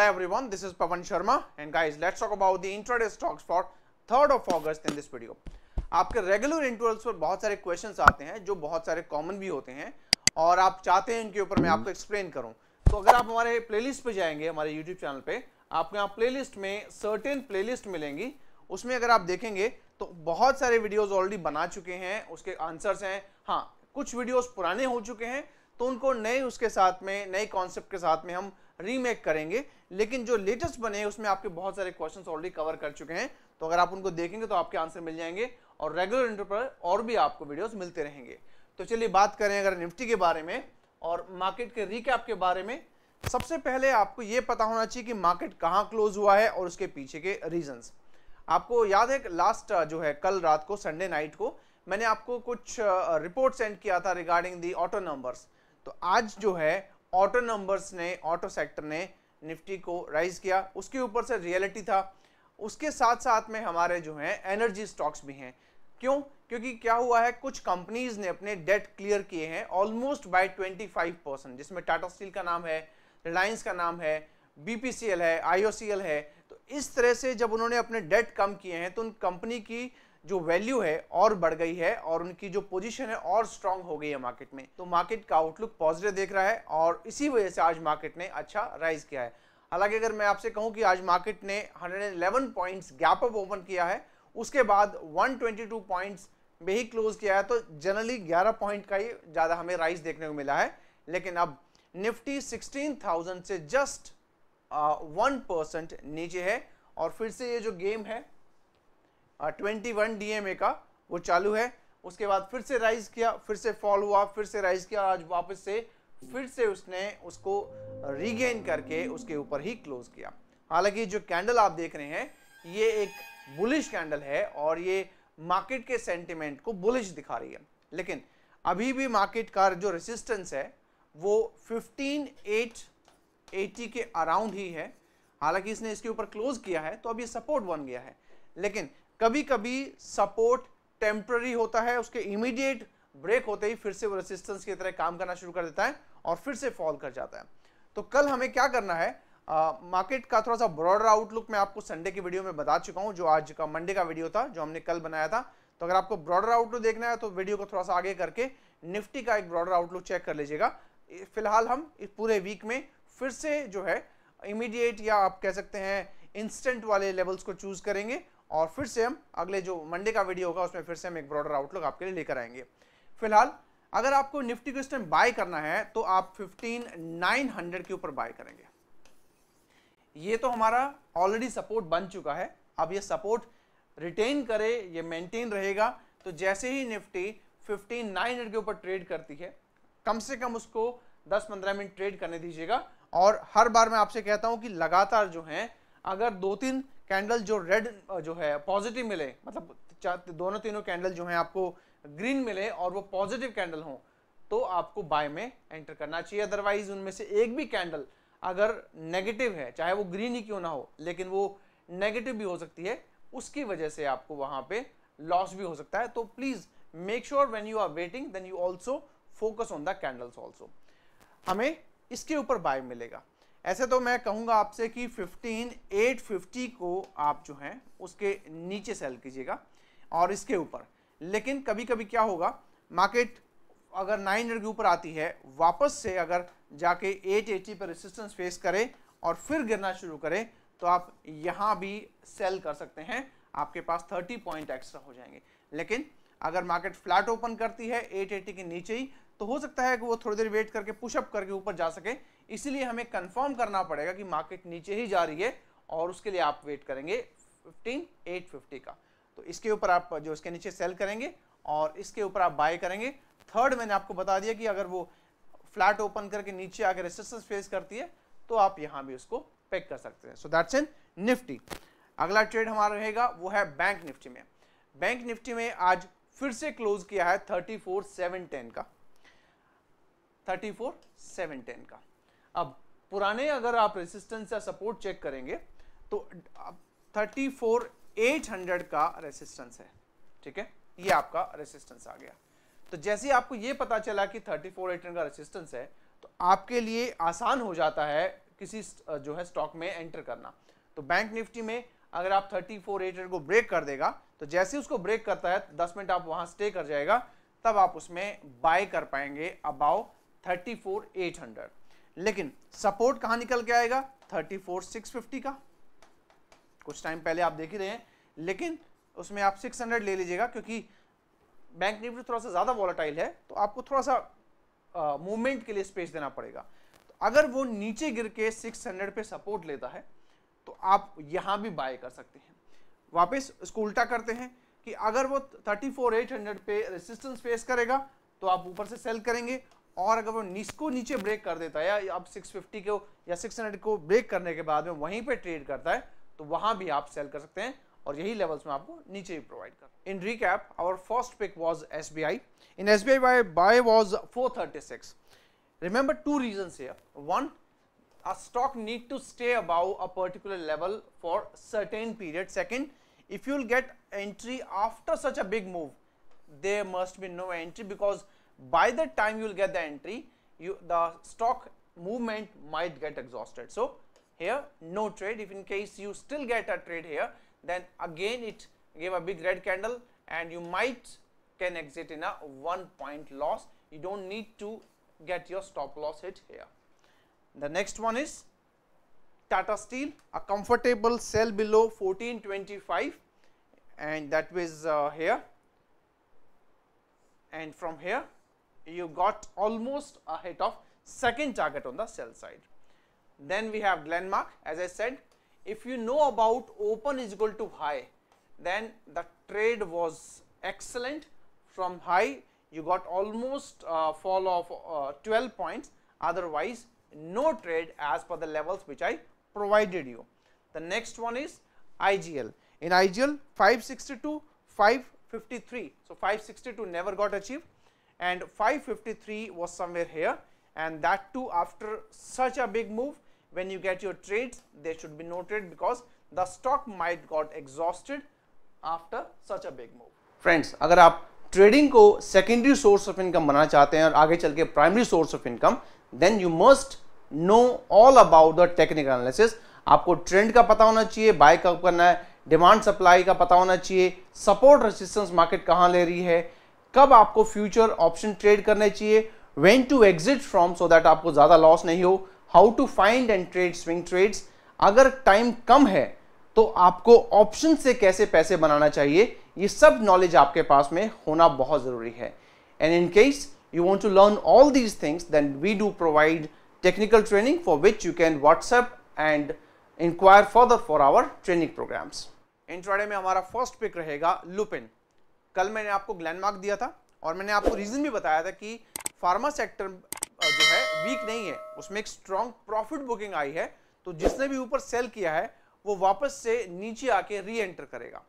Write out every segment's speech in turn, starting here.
Hello everyone, this is Pavan Sharma. And guys, let's talk about the intraday stocks for 3rd of August in this video. आपके regular intervals पर बहुत सारे questions आते हैं जो बहुत सारे कॉमन भी होते हैं और आप चाहते हैं इनके ऊपर मैं आपको एक्सप्लेन करूँ। तो अगर आप हमारे प्लेलिस्ट पे जाएँगे हमारे यूट्यूब चैनल पे आपको यहाँ प्लेलिस्ट में सर्टेन प्लेलिस्ट मिलेंगी। उसमें अगर आप देखेंगे तो बहुत सारे वीडियोस ऑलरेडी बना चुके हैं उसके आंसर्स हैं। हाँ कुछ वीडियोस पुराने हो चुके हैं तो उनको नए उसके साथ में नए कॉन्सेप्ट के साथ में हम रीमेक करेंगे, लेकिन जो लेटेस्ट बने हैं, उसमें आपके बहुत सारे क्वेश्चंस ऑलरेडी कवर कर चुके हैं। तो अगर आप उनको देखेंगे तो आपके आंसर मिल जाएँगे और रेगुलर इंटर पर और भी आपको वीडियोस मिलते रहेंगे। तो चलिए बात करें अगर निफ्टी के बारे में और मार्केट के रिकैप के बारे में। सबसे पहले आपको यह पता होना चाहिए कि मार्केट कहाँ क्लोज हुआ है और उसके पीछे के रीजंस आपको याद है लास्ट जो है, कल रात को संडे नाइट को, मैंने आपको कुछ रिपोर्ट सेंड किया था रिगार्डिंग दी ऑटो नंबर्स तो आज जो है ऑटो नंबर्स ने, ऑटो सेक्टर ने निफ्टी को राइज किया। उसके ऊपर से रियलिटी था। उसके साथ साथ में हमारे जो हैं, एनर्जी स्टॉक्स भी हैं। क्यों? क्योंकि क्या हुआ है, कुछ कंपनीज़ ने अपने डेट क्लियर किए हैं ऑलमोस्ट बाय 25 परसेंट जिसमें टाटा स्टील का नाम है, रिलायंस का नाम है बीपीसीएल है आईओसीएल है। तो इस तरह से जब उन्होंने अपने डेट कम किए हैं तो उन कंपनी की जो वैल्यू है और बढ़ गई है और उनकी जो पोजीशन है और स्ट्रांग हो गई है मार्केट में तो मार्केट का आउटलुक पॉजिटिव देख रहा है और इसी वजह से आज मार्केट ने अच्छा राइज किया है। हालाँकि अगर मैं आपसे कहूँ कि आज मार्केट ने 111 पॉइंट्स गैप अप ओपन किया है उसके बाद 122 पॉइंट्स में ही क्लोज किया है तो जनरली 11 पॉइंट का ही ज़्यादा हमें राइज देखने को मिला है। लेकिन अब निफ्टी 16,000 से जस्ट वन परसेंट नीचे है और फिर से ये जो गेम है ट्वेंटी वन डी का वो चालू है। उसके बाद फिर से राइज किया फिर से फॉल हुआ फिर से राइज किया आज वापस से फिर से उसने उसको रीगेन करके उसके ऊपर ही क्लोज किया। हालाँकि जो कैंडल आप देख रहे हैं ये एक बुलिश कैंडल है और ये मार्केट के सेंटिमेंट को बुलिश दिखा रही है। लेकिन अभी भी मार्केट का जो रेसिस्टेंस है वो 15,880 के अराउंड ही है। हालाँकि इसने इसके ऊपर क्लोज किया है तो अब ये सपोर्ट बन गया है। लेकिन कभी कभी सपोर्ट टेम्प्ररी होता है उसके इमीडिएट ब्रेक होते ही फिर से वो रेसिस्टेंस की तरह काम करना शुरू कर देता है और फिर से फॉल कर जाता है। तो कल हमें क्या करना है मार्केट uh, का थोड़ा सा ब्रॉडर आउटलुक मैं आपको संडे की वीडियो में बता चुका हूँ जो आज का मंडे का वीडियो था जो हमने कल बनाया था। तो अगर आपको ब्रॉडर आउटलुक देखना है तो वीडियो को थोड़ा सा आगे करके निफ्टी का एक ब्रॉडर आउटलुक चेक कर लीजिएगा। फ़िलहाल हम इस पूरे वीक में फिर से जो है इमीडिएट या आप कह सकते हैं इंस्टेंट वाले लेवल्स को चूज़ करेंगे और फिर से हम अगले जो मंडे का वीडियो होगा, उसमें फिर से हम एक ब्रॉडर आउटलुक आपके लिए लेकर आएँगे। फ़िलहाल, अगर आपको निफ्टी को इस टाइम बाय करना है तो आप 15900 के ऊपर बाय करेंगे। ये तो हमारा ऑलरेडी सपोर्ट बन चुका है। अब ये सपोर्ट रिटेन करे, ये मेंटेन रहेगा। तो जैसे ही निफ्टी 15900 के ऊपर ट्रेड करती है, कम से कम उसको 10-15 मिनट ट्रेड करने दीजिएगा। और हर बार मैं आपसे कहता हूँ कि लगातार जो है, अगर दो तीन कैंडल जो रेड जो है पॉजिटिव मिले मतलब दोनों तीनों कैंडल जो है आपको ग्रीन मिले और वो पॉजिटिव कैंडल हो तो आपको बाय में एंटर करना चाहिए। अदरवाइज़ उनमें से एक भी कैंडल अगर नेगेटिव है, चाहे वो ग्रीन ही क्यों ना हो, लेकिन वो नेगेटिव भी हो सकती है, उसकी वजह से आपको वहाँ पे लॉस भी हो सकता है। तो please make sure when you are waiting then you also focus on the candles also हमें इसके ऊपर बाय मिलेगा। ऐसे तो मैं कहूँगा आपसे कि 15850 को आप जो हैं, उसके नीचे सेल कीजिएगा और इसके ऊपर। लेकिन कभी कभी क्या होगा मार्केट अगर 900 के ऊपर आती है, वापस से अगर जाके 880 पर रेसिस्टेंस फेस करे और फिर गिरना शुरू करे तो आप यहाँ भी सेल कर सकते हैं। आपके पास 30 पॉइंट एक्स्ट्रा हो जाएँगे। लेकिन अगर मार्केट फ्लैट ओपन करती है 880 के नीचे ही तो हो सकता है कि वो थोड़ी देर वेट करके पुशअप करके ऊपर जा सके। इसीलिए हमें कंफर्म करना पड़ेगा कि मार्केट नीचे ही जा रही है और उसके लिए आप वेट करेंगे 15850 का। तो इसके ऊपर आप जो इसके नीचे सेल करेंगे और इसके ऊपर आप बाय करेंगे। थर्ड मैंने आपको बता दिया कि अगर वो फ्लैट ओपन करके नीचे आकर रेसिस्टेंस फेस करती है तो आप यहाँ भी उसको पैक कर सकते हैं। सो दैट्स इन निफ्टी अगला ट्रेड हमारा रहेगा, वो है बैंक निफ्टी में। बैंक निफ्टी में आज फिर से क्लोज किया है थर्टी फोर सेवन टेन का। थर्टी फोर सेवन टेन का। अब पुराने अगर आप रेसिस्टेंस या सपोर्ट चेक करेंगे तो थर्टी फोर एट हंड्रेड का रेसिस्टेंस है, ठीक है? ये आपका रेसिस्टेंस आ गया। तो जैसे ही आपको ये पता चला कि थर्टी फोर एट का रेसिस्टेंस है तो आपके लिए आसान हो जाता है किसी जो है स्टॉक में एंटर करना। तो बैंक निफ्टी में अगर आप थर्टी फोर एट को ब्रेक कर देगा तो जैसे उसको ब्रेक करता है, दस मिनट आप वहाँ स्टे कर जाएगा, तब आप उसमें बाय कर पाएँगे above thirty four eight hundred लेकिन सपोर्ट कहाँ निकल के आएगा? थर्टी फोर सिक्स फिफ्टी का। कुछ टाइम पहले आप देख ही रहे हैं लेकिन उसमें आप 600 ले लीजिएगा क्योंकि बैंक निफ्टी थोड़ा सा ज़्यादा वॉलेटाइल है तो आपको थोड़ा सा मूवमेंट के लिए स्पेस देना पड़ेगा। तो अगर वो नीचे गिर के 600 पे सपोर्ट लेता है तो आप यहाँ भी बाय कर सकते हैं। वापस इसको उल्टा करते हैं कि अगर वो 34,800 पे रेसिस्टेंस फेस करेगा तो आप ऊपर से सेल करेंगे और अगर वो इसको नीचे ब्रेक कर देता है या अब 650 को या 600 को ब्रेक करने के बाद में वहीं पे ट्रेड करता है तो वहाँ भी आप सेल कर सकते हैं और यही लेवल्स में आपको नीचे भी प्रोवाइड कर in recap our first pick was S in S B buy was four remember two reason one a stock need to stay above a particular level for certain period second if you'll get entry after such a move they must be no entry because by the time you'll get the entry you the stock movement might get exhausted. So here no trade. If in case you still get a trade here then again it gave a big red candle and you might can exit in a one point loss. You don't need to get your stop loss hit here. The next one is Tata Steel a comfortable sell below 1425 and that was uh, here. And from here you got almost a hit of second target on the sell side then we have Glenmark as I said if you know about open is equal to high then the trade was excellent from high you got almost uh, fall of uh, 12 points otherwise no trade as per the levels which I provided you. The next one is IGL. In IGL 562, 553. So 562 never got achieved and 553 was somewhere here and that too after such a big move when you get your trades they should be noted because the stock might got exhausted after such a big move. Friends, अगर आप trading को secondary source of income बनाना चाहते हैं और आगे चल के primary source of income then you must know all about the technical analysis आपको ट्रेंड का पता होना चाहिए बाय कब करना है डिमांड सप्लाई का पता होना चाहिए सपोर्ट रेसिस्टेंस मार्केट कहां ले रही है कब आपको फ्यूचर ऑप्शन ट्रेड करने चाहिए when to exit from so that आपको ज़्यादा लॉस नहीं हो how to find and trade swing trades अगर टाइम कम है तो आपको ऑप्शन से कैसे पैसे बनाना चाहिए, ये सब नॉलेज आपके पास में होना बहुत ज़रूरी है। And in case you want to learn all these things then we do provide technical training for which you can WhatsApp and enquire further for our training programs intraday में हमारा फ़र्स्ट पिक रहेगा Lupin कल मैंने आपको ग्लैंडमार्क दिया था और मैंने आपको रीजन भी बताया था कि फार्मा सेक्टर जो है, वीक नहीं है, उसमें एक स्ट्रॉन्ग प्रॉफिट बुकिंग आई है तो जिसने भी ऊपर सेल किया है, वो वापस से नीचे आके री एंटर करेगा।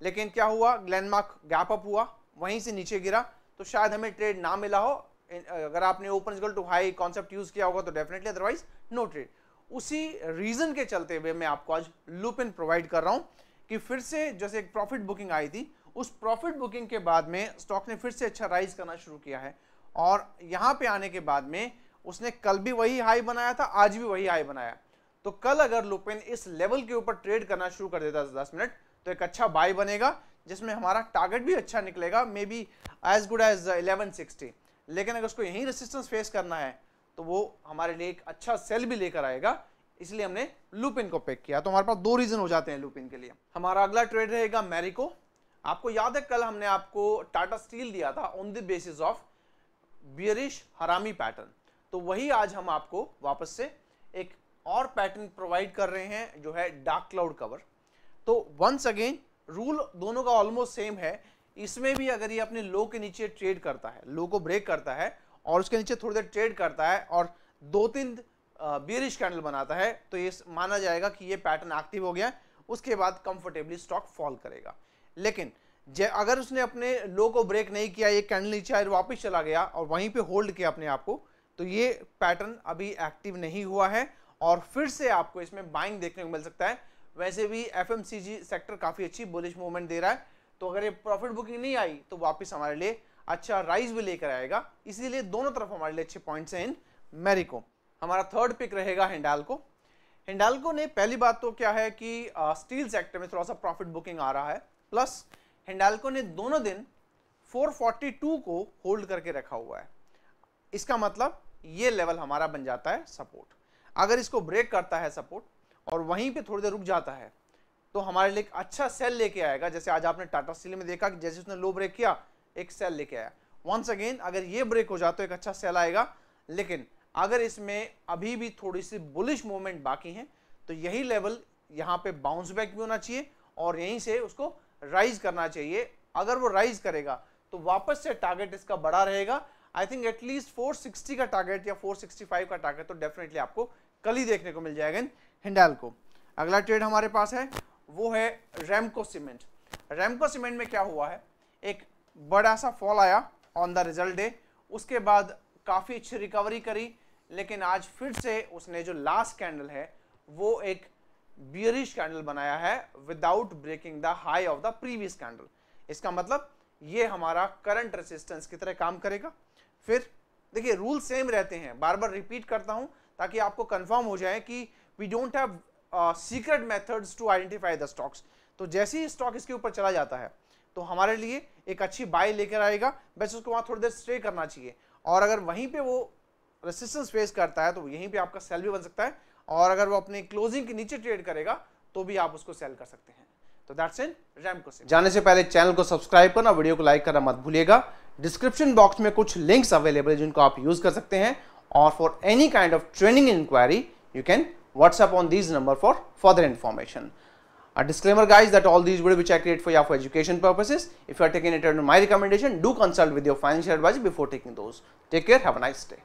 लेकिन क्या हुआ? ग्लैंडमार्क गैप अप हुआ, वहीं से नीचे गिरा तो शायद हमें ट्रेड ना मिला हो। अगर आपने open to high concept use किया होगा तो डेफिनेटली अदरवाइज़ नो ट्रेड उसी रीजन के चलते हुए मैं आपको आज लुपिन प्रोवाइड कर रहा हूँ कि फिर से जैसे एक प्रॉफिट बुकिंग आई थी उस प्रॉफिट बुकिंग के बाद में स्टॉक ने फिर से अच्छा राइज करना शुरू किया है और यहाँ पे आने के बाद में उसने कल भी वही हाई बनाया था, आज भी वही हाई बनाया तो कल अगर लुपिन इस लेवल के ऊपर ट्रेड करना शुरू कर देता दस मिनट तो एक अच्छा बाय बनेगा, जिसमें हमारा टारगेट भी अच्छा निकलेगा may be as good as eleven sixty लेकिन अगर उसको यही रेसिस्टेंस फेस करना है तो वो हमारे लिए एक अच्छा सेल भी लेकर आएगा। इसलिए हमने लुपिन को पिक किया। तो हमारे पास दो रीजन हो जाते हैं लुपिन के लिए। हमारा अगला ट्रेड रहेगा मैरिको। आपको याद है कल हमने आपको टाटा स्टील दिया था on the basis of bearish harami pattern तो वही आज हम आपको वापस से एक और पैटर्न प्रोवाइड कर रहे हैं, जो है डार्क क्लाउड कवर तो वंस अगेन रूल दोनों का ऑलमोस्ट सेम है. इसमें भी अगर ये अपने लो के नीचे ट्रेड करता है लो को ब्रेक करता है, और उसके नीचे थोड़ी देर ट्रेड करता है, और दो तीन बियरिश कैंडल बनाता है तो ये माना जाएगा कि ये पैटर्न एक्टिव हो गया, उसके बाद कंफर्टेबली स्टॉक फॉल करेगा. लेकिन अगर उसने अपने लो को ब्रेक नहीं किया, ये कैंडल नीचे आए वापस चला गया और वहीं पे होल्ड किया अपने आप को तो ये पैटर्न अभी एक्टिव नहीं हुआ है। और फिर से आपको इसमें बाइंग देखने को मिल सकता है। वैसे भी एफएमसीजी सेक्टर काफ़ी अच्छी बुलिश मूवमेंट दे रहा है। तो अगर ये प्रॉफिट बुकिंग नहीं आई तो वापस हमारे लिए अच्छा राइज भी लेकर आएगा। इसीलिए दोनों तरफ़ हमारे लिए अच्छे पॉइंट्स हैं इन मेरिको हमारा थर्ड पिक रहेगा हिंडालको हिंडालको ने पहली बात तो क्या है कि स्टील सेक्टर में थोड़ा सा प्रॉफिट बुकिंग आ रहा है। प्लस हिंडालको ने दोनों दिन 442 को होल्ड करके रखा हुआ है। इसका मतलब ये लेवल हमारा बन जाता है सपोर्ट। अगर इसको ब्रेक करता है सपोर्ट और वहीं पे थोड़ी देर रुक जाता है तो हमारे लिए अच्छा सेल लेके आएगा। जैसे आज आपने टाटा स्टील में देखा कि जैसे उसने लो ब्रेक किया, एक सेल लेके आया। वंस अगेन अगर ये ब्रेक हो जाता तो एक अच्छा सेल आएगा। लेकिन अगर इसमें अभी भी थोड़ी सी बुलिश मूवमेंट बाकी है तो यही लेवल यहाँ पे बाउंस बैक भी होना चाहिए और यहीं से उसको राइज करना चाहिए। अगर वो राइज करेगा तो वापस से टारगेट इसका बड़ा रहेगा। आई थिंक एटलीस्ट 460 का टारगेट या 465 का टारगेट तो डेफिनेटली आपको कल ही देखने को मिल जाएगा इन हिंडाल को। अगला ट्रेड हमारे पास है, वो है रेमको सीमेंट रेमको सीमेंट में क्या हुआ है? एक बड़ा सा फॉल आया ऑन द रिज़ल्ट डे उसके बाद काफ़ी अच्छी रिकवरी करी, लेकिन आज फिर से उसने जो लास्ट कैंडल है, वो एक बियरिश कैंडल बनाया है without breaking the high of the previous candle इसका मतलब ये हमारा करंट रेसिस्टेंस की तरह काम करेगा। फिर देखिए रूल सेम रहते हैं। बार बार रिपीट करता हूँ ताकि आपको कंफर्म हो जाए कि we don't have secret methods to identify the stocks तो जैसे ही स्टॉक इसके ऊपर चला जाता है तो हमारे लिए एक अच्छी बाय लेकर आएगा। बस उसको वहाँ थोड़ी देर स्टे करना चाहिए। और अगर वहीं पे वो रेसिस्टेंस फेस करता है तो यहीं पे आपका सेल भी बन सकता है। और अगर वो अपनी क्लोजिंग के नीचे ट्रेड करेगा तो भी आप उसको सेल कर सकते हैं तो दैट्स इन रैमको से जाने से पहले चैनल को सब्सक्राइब करना वीडियो को लाइक करना मत भूलिएगा डिस्क्रिप्शन बॉक्स में कुछ लिंक्स अवेलेबल है जिनको आप यूज़ कर सकते हैं or for any kind of training inquiry, you can WhatsApp on these number for further information. A disclaimer guys that all these videos which I create for you for education purposes, if you are taking it under my recommendation, do consult with your financial advisor before taking those. Take care, have a nice day.